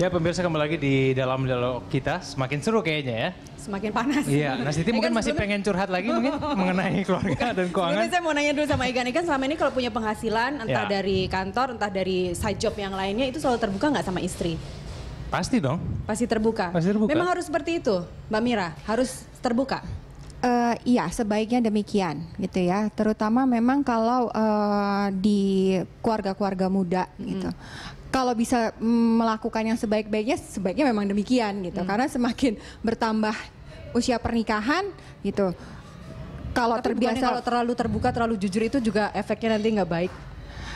Ya pemirsa kembali lagi di dalam dialog kita semakin seru kayaknya ya. Semakin panas. Iya, Nah Siti Ya mungkin kan masih sebelumnya- pengen curhat lagi mungkin mengenai keluarga dan keuangan. Sebelumnya saya mau nanya dulu sama Igan. Igan selama ini kalau punya penghasilan entah Ya. dari kantor, entah dari side job yang lainnya itu selalu terbuka nggak sama istri? Pasti dong. Pasti terbuka. Pasti terbuka. Memang harus seperti itu, Mbak Mira. Harus terbuka. Eh, iya, sebaiknya demikian gitu ya. Terutama memang kalau eh, di keluarga-keluarga muda gitu. Kalau bisa mm, melakukan yang sebaik-baiknya, sebaiknya memang demikian gitu. Karena semakin bertambah usia pernikahan gitu. Kalau terbiasa kalau terlalu terbuka, terlalu jujur itu juga efeknya nanti nggak baik.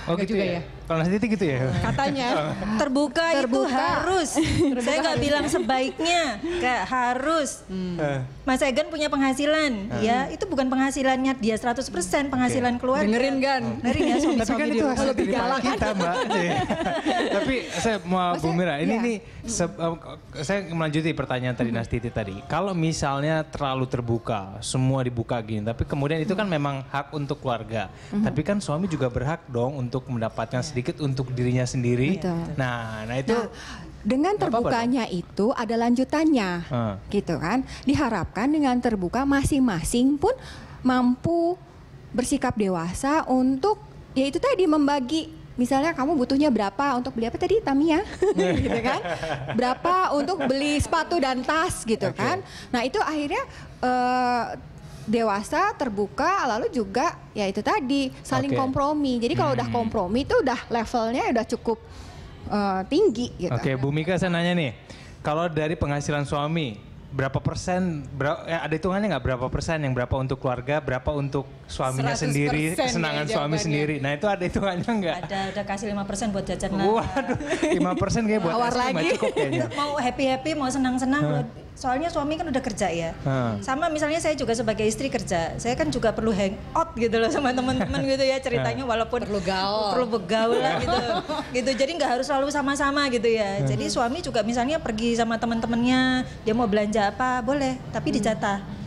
Oh gitu juga ya. ya? Kalau Nasi Siti gitu ya. Katanya. Terbuka, itu Terbuka. harus. Saya nggak bilang sebaiknya, kayak harus. Eh, Mas Egan punya penghasilan, ya itu bukan penghasilannya dia 100% penghasilan keluarga. Dengerin kan? Dengerin ya Tapi kan itu hasil galak kita mbak. Iya. Tapi saya mau Bu Mira, ini iya. nih se- eh, saya melanjuti pertanyaan tadi Nastiti tadi. Kalau misalnya terlalu terbuka, semua dibuka gini, tapi kemudian itu kan memang hak untuk keluarga. Tapi kan suami juga berhak dong untuk mendapatkan sedikit untuk dirinya sendiri. Betul. Nah, nah itu Nah, dengan Nggak apa-apa terbukanya itu ada lanjutannya, Hmm. gitu kan? Diharapkan dengan terbuka masing-masing pun mampu bersikap dewasa untuk ya itu tadi membagi misalnya kamu butuhnya berapa untuk beli apa tadi Tamiya gitu kan berapa untuk beli sepatu dan tas gitu Oke. kan nah itu akhirnya eh, dewasa terbuka lalu juga ya itu tadi saling Oke. kompromi jadi kalau udah Hmm. kompromi itu udah levelnya udah cukup eh, tinggi gitu Oke, Bu Mika saya nanya nih, kalau dari penghasilan suami berapa persen, bera- eh, ada hitungannya nggak berapa persen yang berapa untuk keluarga, berapa untuk suaminya 100% sendiri, ya kesenangan suami jawabannya. sendiri. Nah itu ada hitungannya nggak? Ada udah kasih 5% buat jajan. Waduh, 5 persen kayak buat lagi. cukup kayaknya. Mau happy-happy, mau senang-senang. Soalnya suami kan udah kerja ya. Hmm. Sama misalnya saya juga sebagai istri kerja. Saya kan juga perlu hang out gitu loh sama teman-teman gitu ya ceritanya walaupun Perlu gaul. perlu begaul lah gitu. gitu. Jadi nggak harus selalu sama-sama gitu ya. Jadi suami juga misalnya pergi sama teman-temannya, dia mau belanja apa, boleh, tapi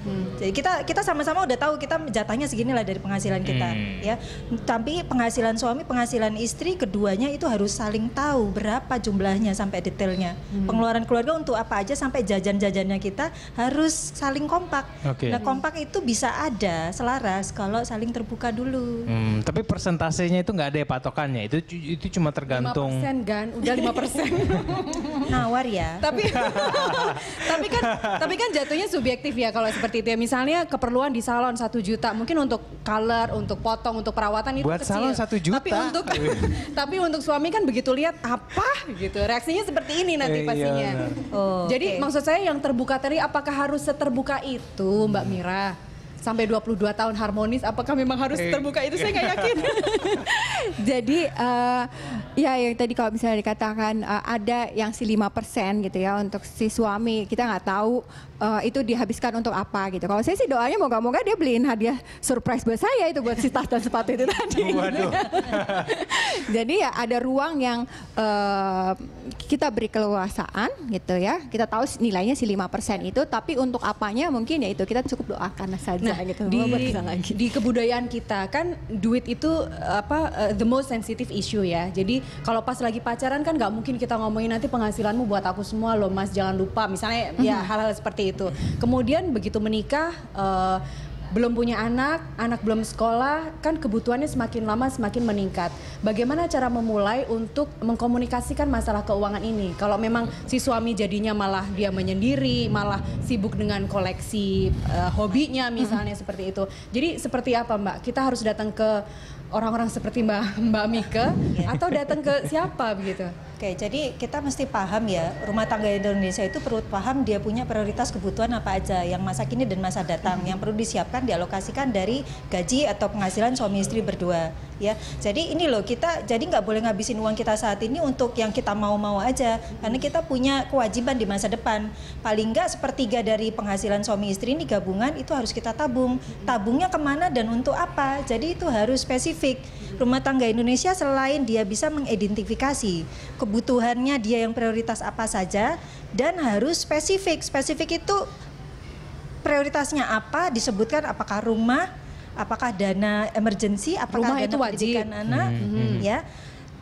dijatah. Jadi kita kita sama-sama udah tahu kita jatahnya segini lah dari penghasilan kita Hmm. ya. Tapi penghasilan suami, penghasilan istri keduanya itu harus saling tahu berapa jumlahnya sampai detailnya. Pengeluaran keluarga untuk apa aja sampai jajan-jajannya kita harus saling kompak. Oke. Nah, kompak itu bisa ada selaras kalau saling terbuka dulu. Hmm, tapi persentasenya itu nggak ada ya patokannya. Itu itu cuma tergantung. 5% kan, udah 5%. Nawar ya. tapi tapi kan tapi kan jatuhnya subjektif ya kalau seperti itu ya. Misalnya keperluan di salon satu juta mungkin untuk color untuk potong untuk perawatan itu Buat kecil. salon 1 juta. tapi untuk tapi untuk suami kan begitu lihat apa gitu. Reaksinya seperti ini nanti Eh, iya, pastinya. benar. Oh, jadi oke. maksud saya yang terbuka tadi apakah harus seterbuka itu Mbak Mira? Sampai 22 tahun harmonis apakah memang harus Eh, terbuka itu? Saya nggak yakin. Jadi eh, ya yang tadi kalau misalnya dikatakan eh, ada yang si 5% gitu ya untuk si suami kita nggak tahu eh, itu dihabiskan untuk apa gitu. Kalau saya sih doanya moga-moga dia beliin hadiah surprise buat saya itu buat si tas dan sepatu itu tadi. Waduh. Jadi ya ada ruang yang eh, kita beri keleluasaan gitu ya. Kita tahu nilainya si 5% itu tapi untuk apanya mungkin ya itu kita cukup doakan saja Nah, gitu. di, lagi. di kebudayaan kita kan duit itu uh, apa uh, the most sensitive issue ya. Jadi kalau pas lagi pacaran kan nggak mungkin kita ngomongin nanti penghasilanmu buat aku semua loh mas jangan lupa misalnya ya hal-hal seperti itu. Kemudian begitu menikah uh, belum punya anak, anak belum sekolah, kan kebutuhannya semakin lama semakin meningkat. Bagaimana cara memulai untuk mengkomunikasikan masalah keuangan ini? Kalau memang si suami jadinya malah dia menyendiri, malah sibuk dengan koleksi eh, hobinya misalnya seperti itu. Jadi seperti apa Mbak? Kita harus datang ke orang-orang seperti Mbak Mbak Mika atau datang ke siapa begitu? Oke, jadi kita mesti paham ya, rumah tangga Indonesia itu perlu paham dia punya prioritas kebutuhan apa aja yang masa kini dan masa datang yang perlu disiapkan dialokasikan dari gaji atau penghasilan suami istri berdua ya. Jadi ini loh kita jadi nggak boleh ngabisin uang kita saat ini untuk yang kita mau-mau aja karena kita punya kewajiban di masa depan. Paling nggak sepertiga dari penghasilan suami istri ini gabungan itu harus kita tabung. Tabungnya ke mana dan untuk apa? Jadi itu harus spesifik. Rumah tangga Indonesia selain dia bisa mengidentifikasi kebutuhannya dia yang prioritas apa saja dan harus spesifik. Spesifik itu prioritasnya apa disebutkan apakah rumah, apakah dana emergency, apakah Rumah dana itu wajib. pendidikan anak, Hmm, ya.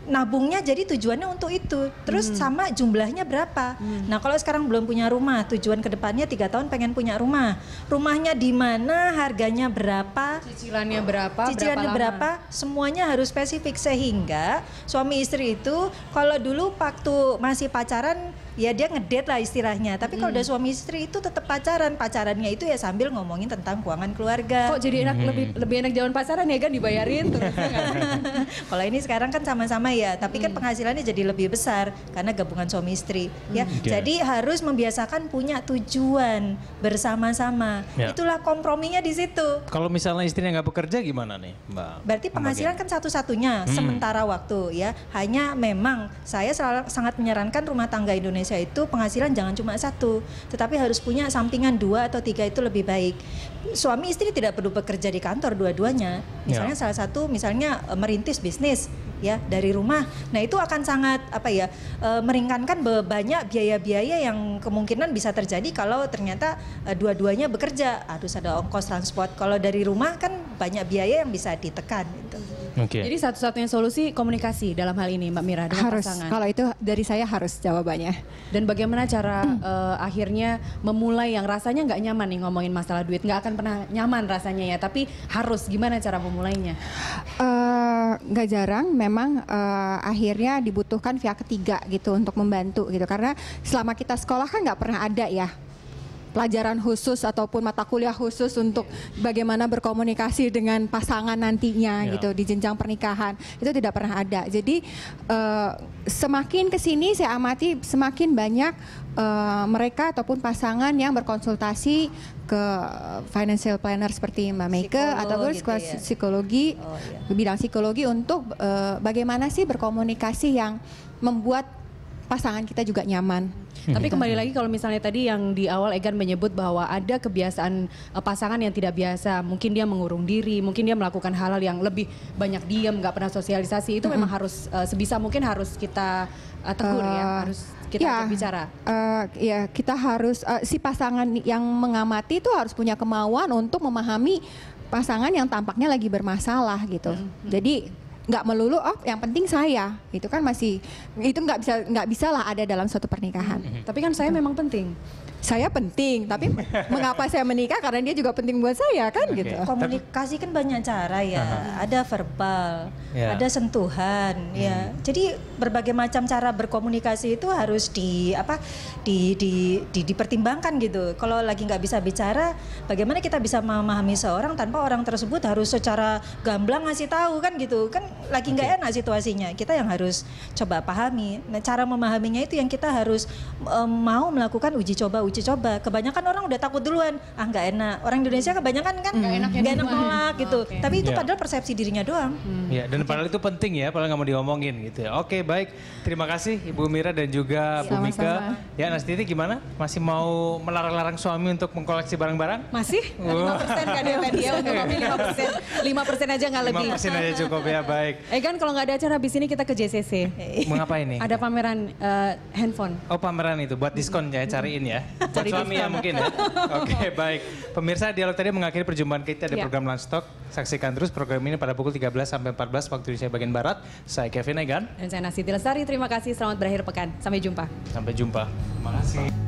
Nabungnya jadi tujuannya untuk itu. Terus sama jumlahnya berapa? Nah kalau sekarang belum punya rumah, tujuan ke depannya tiga tahun pengen punya rumah. Rumahnya di mana, harganya berapa, Cicilannya berapa? cicilannya berapa? lama? berapa, semuanya harus spesifik sehingga suami istri itu kalau dulu waktu masih pacaran ya dia ngedate lah istilahnya. Tapi kalau udah suami istri itu tetap pacaran. Pacarannya itu ya sambil ngomongin tentang keuangan keluarga. Kok jadi enak lebih lebih enak zaman pacaran ya kan dibayarin terus. ya nggak? Kalau ini sekarang kan sama-sama ya, tapi kan penghasilannya jadi lebih besar karena gabungan suami istri ya. Oke. Jadi harus membiasakan punya tujuan bersama-sama. Ya. Itulah komprominya di situ. Kalau misalnya istrinya nggak bekerja gimana nih, Mbak? Berarti penghasilan kan satu-satunya sementara waktu ya. Hanya memang saya selalu sangat menyarankan rumah tangga Indonesia itu penghasilan jangan cuma satu, tetapi harus punya sampingan dua atau tiga itu lebih baik. Suami istri tidak perlu bekerja di kantor dua-duanya. Misalnya salah satu misalnya eh, merintis bisnis ya dari rumah. Nah itu akan sangat apa ya eh, meringankan banyak biaya-biaya yang kemungkinan bisa terjadi kalau ternyata eh, dua-duanya bekerja. Harus ada ongkos transport. Kalau dari rumah kan banyak biaya yang bisa ditekan. Gitu. Oke. Jadi satu-satunya solusi komunikasi dalam hal ini Mbak Mira dengan harus pasangan. kalau itu dari saya harus jawabannya. Dan bagaimana cara eh, akhirnya memulai yang rasanya nggak nyaman nih ngomongin masalah duit, nggak akan pernah nyaman rasanya ya, tapi harus gimana cara memulainya? Eh, nggak jarang memang eh, akhirnya dibutuhkan pihak ketiga gitu untuk membantu gitu. Karena selama kita sekolah kan nggak pernah ada ya pelajaran khusus ataupun mata kuliah khusus untuk bagaimana berkomunikasi dengan pasangan nantinya Ya. gitu di jenjang pernikahan itu tidak pernah ada jadi eh, semakin ke sini saya amati semakin banyak eh, mereka ataupun pasangan yang berkonsultasi ke financial planner seperti Mbak Meike ataupun gitu ya. psikologi Oh, iya. bidang psikologi untuk eh, bagaimana sih berkomunikasi yang membuat pasangan kita juga nyaman. Tapi kembali lagi kalau misalnya tadi yang di awal Egan menyebut bahwa ada kebiasaan eh, pasangan yang tidak biasa, mungkin dia mengurung diri, mungkin dia melakukan hal-hal yang lebih banyak diam, nggak pernah sosialisasi, itu memang harus eh, sebisa mungkin harus kita eh, tegur ya, harus kita ya, bicara. eh, ya kita harus eh, si pasangan yang mengamati itu harus punya kemauan untuk memahami pasangan yang tampaknya lagi bermasalah gitu. Jadi nggak melulu oh yang penting saya itu kan masih itu nggak bisa nggak bisa lah ada dalam suatu pernikahan. Tapi kan saya memang penting. Saya penting tapi mengapa saya menikah karena dia juga penting buat saya kan Oke. gitu. Komunikasi kan banyak cara ya, ada verbal, Ya. ada sentuhan, ya. Jadi berbagai macam cara berkomunikasi itu harus di apa di, di, di- dipertimbangkan gitu. Kalau lagi nggak bisa bicara, bagaimana kita bisa memahami seorang tanpa orang tersebut harus secara gamblang ngasih tahu kan gitu, kan lagi nggak enak situasinya. Kita yang harus coba pahami. Nah, cara memahaminya itu yang kita harus em, mau melakukan uji coba uji coba. Kebanyakan orang udah takut duluan, ah nggak enak. Orang Indonesia kebanyakan kan nggak enak, enaknya enak duluan. nolak gitu. Oke. Tapi itu Ya. padahal persepsi dirinya doang. Ya, dan padahal itu penting ya, padahal nggak mau diomongin gitu ya. Oke, baik. Terima kasih Ibu Mira dan juga Bu. Mika. Ya, Nastiti gimana? Masih mau melarang-larang suami untuk mengkoleksi barang-barang? Masih? Wah. 5% kan ya tadi ya untuk kopi 5%. 5% aja nggak lebih. 5% aja cukup ya, baik. Eh kan kalau nggak ada acara habis ini kita ke JCC. Mengapa ini? Ada pameran eh, handphone. Oh pameran itu buat diskon ya cariin ya. Buat suami ya mungkin ya. Oke baik. Pemirsa dialog tadi mengakhiri perjumpaan kita di Ya. program Talk. Saksikan terus program ini pada pukul 13 sampai 14 waktu Indonesia bagian Barat. Saya Kevin Egan. Dan saya Nasi Lestari, terima kasih. Selamat berakhir pekan. Sampai jumpa. Sampai jumpa. Terima kasih.